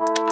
Bye.